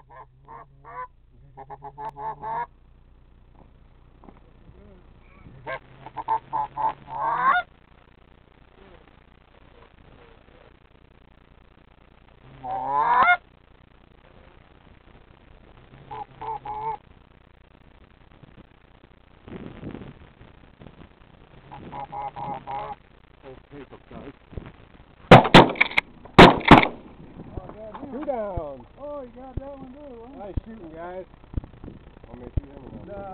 Oh, okay, guys. Down. Oh, you got that one too, huh? Nice shooting, guys. I'll make you hammer now.